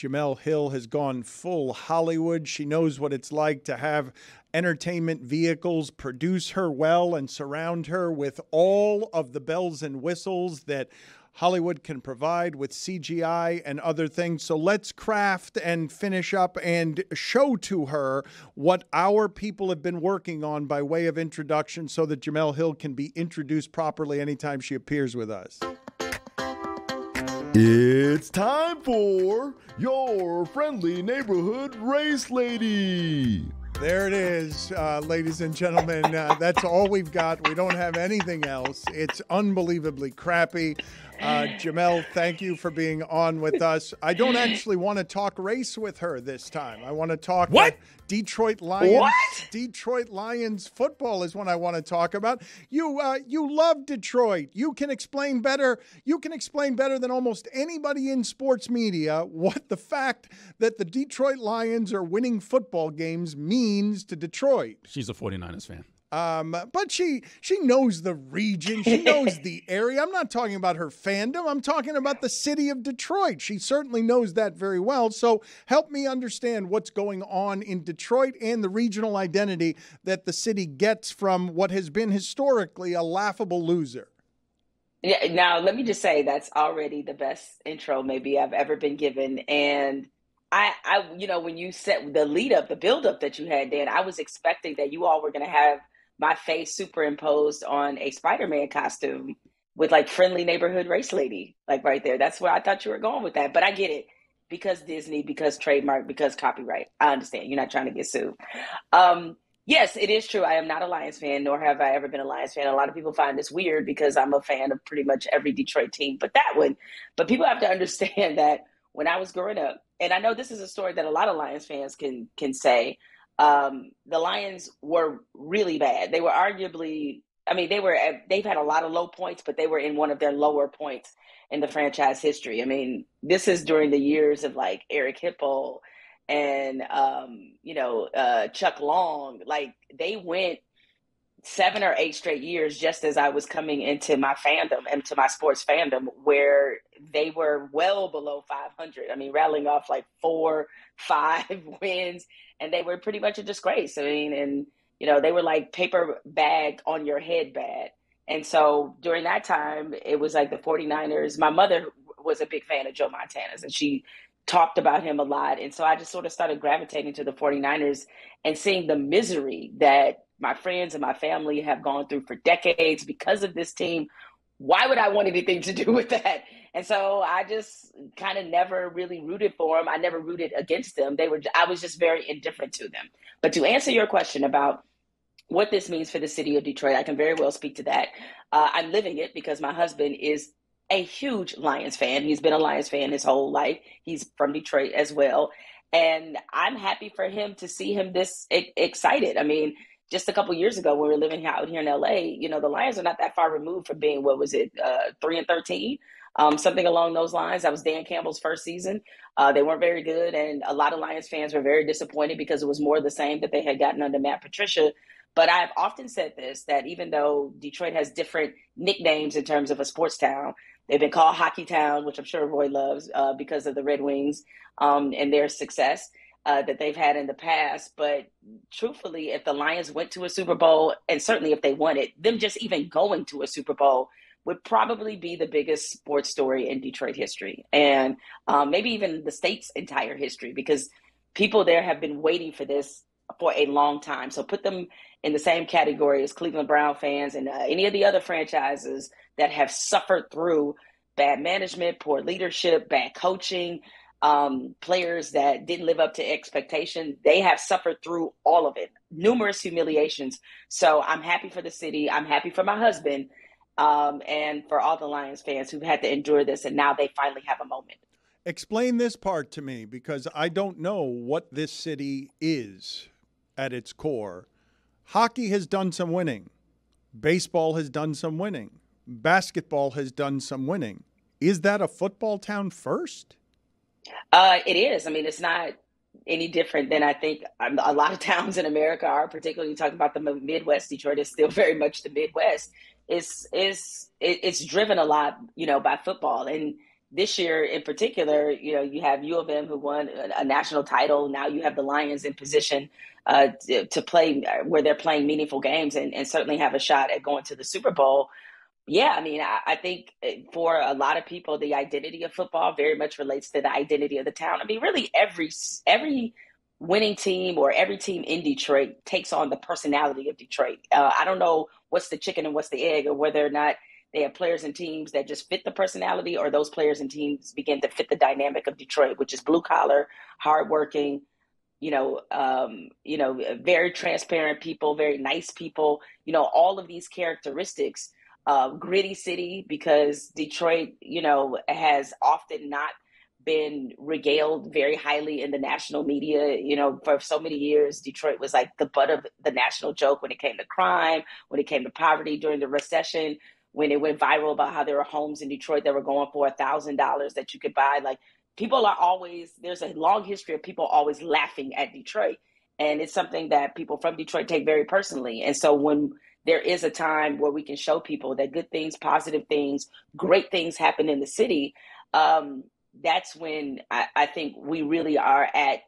Jemele Hill has gone full Hollywood. She knows what it's like to have entertainment vehicles produce her well and surround her with all of the bells and whistles that Hollywood can provide with CGI and other things. So let's craft and finish up and show to her what our people have been working on by way of introduction so that Jemele Hill can be introduced properly anytime she appears with us. It's time for your friendly neighborhood race lady. There it is, uh, ladies and gentlemen. Uh, that's all we've got. We don't have anything else. It's unbelievably crappy. Uh, Jemele, thank you for being on with us. I don't actually want to talk race with her this time. I want to talk what? Detroit Lions. What? Detroit Lions football is what I want to talk about. You uh, you love Detroit. You can explain better. You can explain better than almost anybody in sports media what the fact that the Detroit Lions are winning football games means to Detroit. She's a 49ers fan. Um, but she she knows the region, she knows the area. I'm not talking about her fandom. I'm talking about the city of Detroit. She certainly knows that very well. So help me understand what's going on in Detroit and the regional identity that the city gets from what has been historically a laughable loser. Yeah. Now let me just say that's already the best intro maybe I've ever been given, and. I, I, you know, when you set the lead up, the build up that you had, Dan, I was expecting that you all were going to have my face superimposed on a Spider-Man costume with like friendly neighborhood race lady, like right there. That's where I thought you were going with that. But I get it because Disney, because trademark, because copyright. I understand. You're not trying to get sued. Um, yes, it is true. I am not a Lions fan, nor have I ever been a Lions fan. A lot of people find this weird because I'm a fan of pretty much every Detroit team, but that one. But people have to understand that when I was growing up, and I know this is a story that a lot of Lions fans can can say um, the Lions were really bad. They were arguably, I mean, they were they've had a lot of low points, but they were in one of their lower points in the franchise history. I mean, this is during the years of like Eric Hipple and um, you know uh, Chuck Long. Like they went seven or eight straight years just as I was coming into my fandom and to my sports fandom where they were well below 500. I mean, rattling off like four, five wins and they were pretty much a disgrace. I mean, and you know, they were like paper bag on your head bad. And so during that time, it was like the 49ers. My mother was a big fan of Joe Montana's and she talked about him a lot. And so I just sort of started gravitating to the 49ers and seeing the misery that my friends and my family have gone through for decades because of this team. Why would I want anything to do with that? And so I just kind of never really rooted for them. I never rooted against them. They were I was just very indifferent to them. But to answer your question about what this means for the city of Detroit, I can very well speak to that. Uh, I'm living it because my husband is a huge Lions fan. He's been a Lions fan his whole life. He's from Detroit as well. And I'm happy for him to see him this excited. I mean, just a couple years ago when we were living out here in LA, you know, the Lions are not that far removed from being what was it, uh, three and thirteen um, something along those lines. That was Dan Campbell's first season. Uh, they weren't very good, and a lot of Lions fans were very disappointed because it was more the same that they had gotten under Matt Patricia. But I've often said this that even though Detroit has different nicknames in terms of a sports town, they've been called Hockey Town, which I'm sure Roy loves uh, because of the Red Wings um, and their success. Uh, that they've had in the past. But truthfully, if the Lions went to a Super Bowl, and certainly if they won it, them just even going to a Super Bowl would probably be the biggest sports story in Detroit history, and um, maybe even the state's entire history, because people there have been waiting for this for a long time. So put them in the same category as Cleveland Brown fans and uh, any of the other franchises that have suffered through bad management, poor leadership, bad coaching, um, players that didn't live up to expectation. They have suffered through all of it, numerous humiliations. So I'm happy for the city. I'm happy for my husband um, and for all the Lions fans who've had to endure this, and now they finally have a moment. Explain this part to me because I don't know what this city is at its core. Hockey has done some winning, baseball has done some winning, basketball has done some winning. Is that a football town first? Uh, it is. I mean, it's not any different than I think um, a lot of towns in America are, particularly talking about the Midwest. Detroit is still very much the Midwest is is it's driven a lot, you know, by football. And this year in particular, you know, you have U of M who won a, national title. Now you have the Lions in position uh, to, to, play where they're playing meaningful games and, and, certainly have a shot at going to the Super Bowl. Yeah, I mean, I, I, think for a lot of people, the identity of football very much relates to the identity of the town. I mean, really, every every winning team or every team in Detroit takes on the personality of Detroit. Uh, I don't know what's the chicken and what's the egg, or whether or not they have players and teams that just fit the personality, or those players and teams begin to fit the dynamic of Detroit, which is blue collar, hardworking, you know, um, you know, very transparent people, very nice people. You know, all of these characteristics. Uh, gritty city because Detroit, you know, has often not been regaled very highly in the national media. You know, for so many years, Detroit was like the butt of the national joke when it came to crime, when it came to poverty during the recession when it went viral about how there were homes in Detroit that were going for a thousand dollars that you could buy. Like people are always there's a long history of people always laughing at Detroit. And it's something that people from Detroit take very personally. And so when there is a time where we can show people that good things, positive things, great things happen in the city, um, that's when I, I think we really are at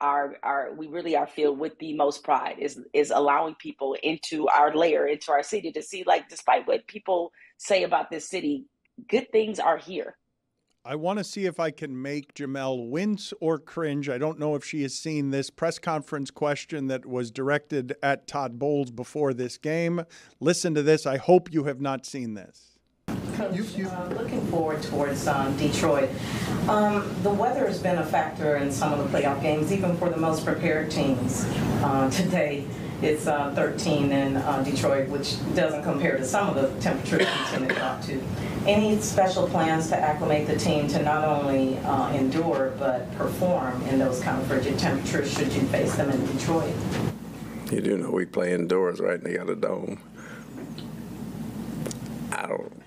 our our we really are filled with the most pride is is allowing people into our layer into our city to see like despite what people say about this city good things are here I want to see if I can make Jemele wince or cringe. I don't know if she has seen this press conference question that was directed at Todd Bowles before this game. Listen to this. I hope you have not seen this. Coach. Uh, looking forward towards um, Detroit. Um, the weather has been a factor in some of the playoff games, even for the most prepared teams. Uh, today, it's uh, 13 in uh, Detroit, which doesn't compare to some of the temperatures we tend to drop to. Any special plans to acclimate the team to not only uh, endure but perform in those kind of frigid temperatures should you face them in Detroit? You do know we play indoors, right? And they got a dome. I don't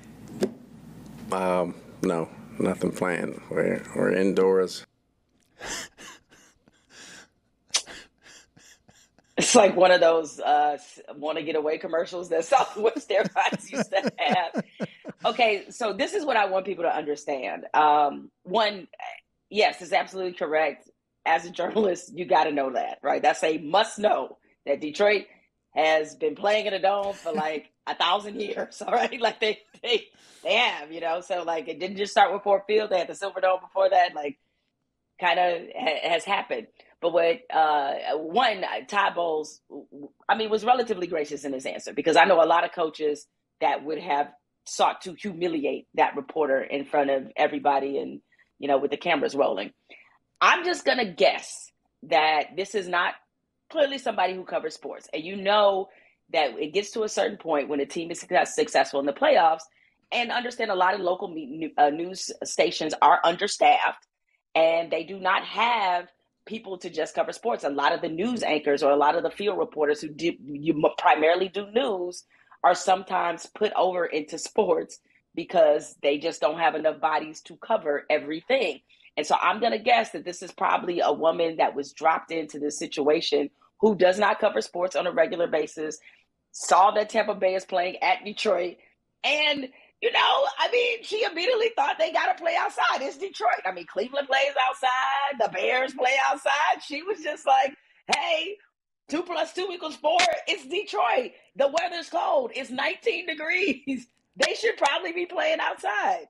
um, no, nothing planned. We're we're indoors. It's like one of those uh, want to get away commercials that Southwest Airlines used to have. Okay, so this is what I want people to understand. Um, one, yes, it's absolutely correct. As a journalist, you got to know that, right? That's a must know that Detroit has been playing in a dome for like a thousand years. All right, like they they they have, you know. So like it didn't just start with Ford Field; they had the Silverdome before that. Like, kind of ha- has happened. But what uh, one Todd Bowles, I mean, was relatively gracious in his answer because I know a lot of coaches that would have sought to humiliate that reporter in front of everybody and you know with the cameras rolling. I'm just gonna guess that this is not clearly somebody who covers sports, and you know that it gets to a certain point when a team is successful in the playoffs and understand a lot of local uh, news stations are understaffed and they do not have people to just cover sports. A lot of the news anchors or a lot of the field reporters who do you primarily do news are sometimes put over into sports because they just don't have enough bodies to cover everything. And so I'm going to guess that this is probably a woman that was dropped into this situation who does not cover sports on a regular basis, saw that Tampa Bay is playing at Detroit, and you know, I mean, she immediately thought they got to play outside. It's Detroit. I mean, Cleveland plays outside, the Bears play outside. She was just like, hey, two plus two equals four. It's Detroit. The weather's cold. It's 19 degrees. They should probably be playing outside.